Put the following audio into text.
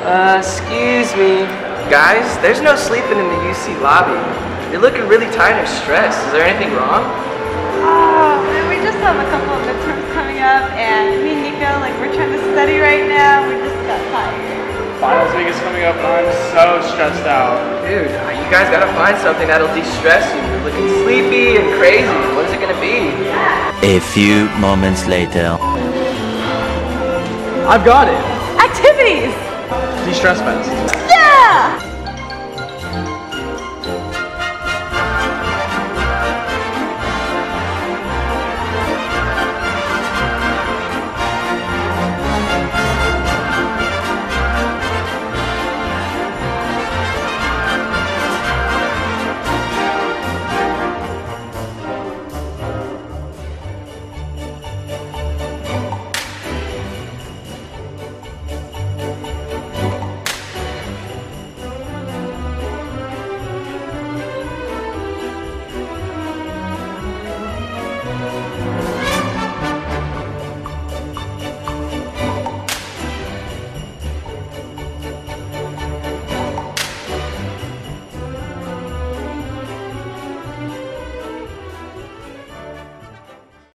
Uh, excuse me. Guys, there's no sleeping in the UC lobby. You're looking really tired and stressed. Is there anything wrong? Oh, man, we just have a couple of midterms coming up, and me and Nico, like, we're trying to study right now. We just got tired. Finals week is coming up and I'm so stressed out. Dude, you guys gotta find something that'll de-stress you. You're looking sleepy and crazy. What is it gonna be? A few moments later. I've got it. Activities! De-stress fest. Yeah!